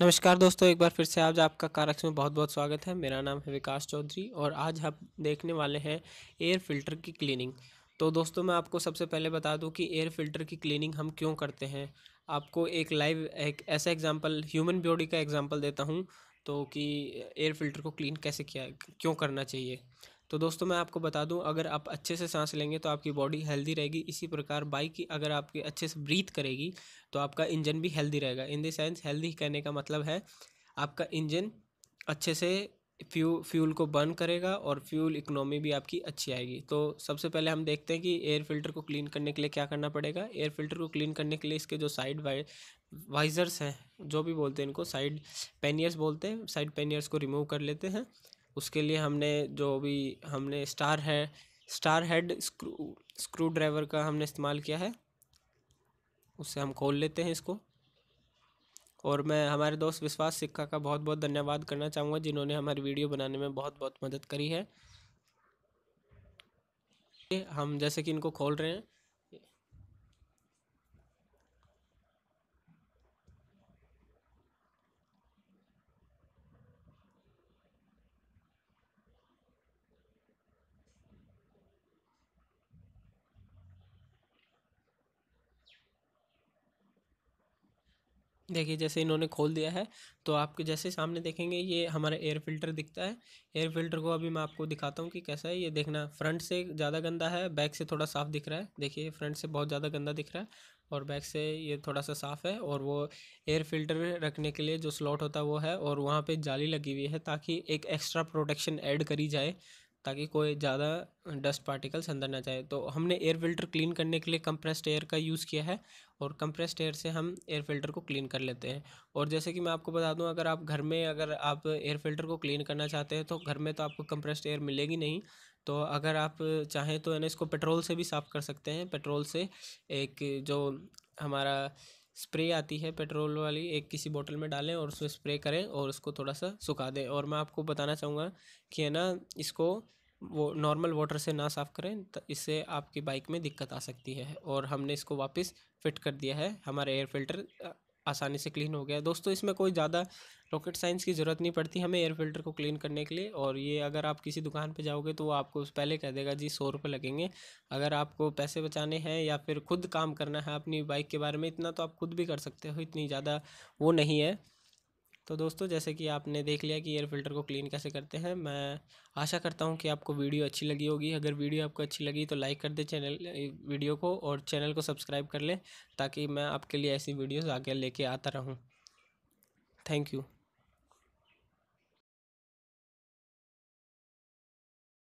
नमस्कार दोस्तों, एक बार फिर से आज आपका कारक्स में बहुत बहुत स्वागत है। मेरा नाम है विकास चौधरी और आज हम देखने वाले हैं एयर फ़िल्टर की क्लीनिंग। तो दोस्तों, मैं आपको सबसे पहले बता दूँ कि एयर फ़िल्टर की क्लीनिंग हम क्यों करते हैं। आपको एक लाइव, एक ऐसा एग्जांपल, ह्यूमन बॉडी का एग्जांपल देता हूँ तो कि एयर फ़िल्टर को क्लीन कैसे किया, क्यों करना चाहिए। तो दोस्तों मैं आपको बता दूँ, अगर आप अच्छे से सांस लेंगे तो आपकी बॉडी हेल्दी रहेगी। इसी प्रकार बाइक की अगर आपकी अच्छे से ब्रीथ करेगी तो आपका इंजन भी हेल्दी रहेगा। इन द सेंस हेल्दी कहने का मतलब है, आपका इंजन अच्छे से फ्यू फ्यूल को बर्न करेगा और फ्यूल इकोनॉमी भी आपकी अच्छी आएगी। तो सबसे पहले हम देखते हैं कि एयर फ़िल्टर को क्लीन करने के लिए क्या करना पड़ेगा। एयर फ़िल्टर को क्लीन करने के लिए इसके जो साइड वाइ वाइजर्स हैं, जो भी बोलते हैं इनको साइड पेनियर्स बोलते हैं साइड पेनियर्स को रिमूव कर लेते हैं। उसके लिए हमने जो भी हमने स्टार है, star head screw screwdriver का हमने इस्तेमाल किया है। उससे हम खोल लेते हैं इसको। और मैं, हमारे दोस्त विश्वास सिक्का का बहुत बहुत धन्यवाद करना चाहूँगा, जिन्होंने हमारी वीडियो बनाने में बहुत बहुत मदद करी है। हम जैसे कि इनको खोल रहे हैं देखिए, जैसे इन्होंने खोल दिया है तो आपके जैसे सामने देखेंगे, ये हमारा एयर फ़िल्टर दिखता है। एयर फ़िल्टर को अभी मैं आपको दिखाता हूँ कि कैसा है। ये देखना फ्रंट से ज़्यादा गंदा है बैक से थोड़ा साफ़ दिख रहा है। देखिए फ्रंट से बहुत ज़्यादा गंदा दिख रहा है और बैक से ये थोड़ा सा साफ़ है और वो एयर फ़िल्टर रखने के लिए जो स्लॉट होता है, वो है और वहाँ पर जाली लगी हुई है ताकि एक एक्स्ट्रा प्रोटेक्शन ऐड करी जाए, ताकि कोई ज़्यादा डस्ट पार्टिकल्स अंदर ना जाए। तो हमने एयर फ़िल्टर क्लीन करने के लिए कंप्रेस्ड एयर का यूज़ किया है और कंप्रेस्ड एयर से हम एयर फ़िल्टर को क्लीन कर लेते हैं। और जैसे कि मैं आपको बता दूँ, अगर आप घर में, अगर आप एयर फ़िल्टर को क्लीन करना चाहते हैं तो घर में तो आपको कंप्रेस्ड एयर मिलेगी नहीं। तो अगर आप चाहें तो यानी इसको पेट्रोल से भी साफ़ कर सकते हैं। पेट्रोल से एक जो हमारा स्प्रे आती है पेट्रोल वाली, एक किसी बोतल में डालें और उसमें स्प्रे करें और उसको थोड़ा सा सुखा दें। और मैं आपको बताना चाहूँगा कि, है ना, इसको वो नॉर्मल वाटर से ना साफ़ करें तो इससे आपकी बाइक में दिक्कत आ सकती है और हमने इसको वापस फिट कर दिया है। हमारा एयर फ़िल्टर आसानी से क्लीन हो गया दोस्तों, इसमें कोई ज़्यादा रॉकेट साइंस की ज़रूरत नहीं पड़ती हमें एयर फ़िल्टर को क्लीन करने के लिए और ये अगर आप किसी दुकान पे जाओगे तो वो आपको उस पहले कह देगा, जी, सौ रुपये लगेंगे। अगर आपको पैसे बचाने हैं या फिर खुद काम करना है अपनी बाइक के बारे में, इतना तो आप खुद भी कर सकते हो, इतनी ज़्यादा वो नहीं है। तो दोस्तों, जैसे कि आपने देख लिया कि एयर फ़िल्टर को क्लीन कैसे करते हैं, मैं आशा करता हूँ कि आपको वीडियो अच्छी लगी होगी। अगर वीडियो आपको अच्छी लगी तो लाइक कर दे चैनल वीडियो को और चैनल को सब्सक्राइब कर लें, ताकि मैं आपके लिए ऐसी वीडियोज़ आगे लेके आता रहूँ। Thank you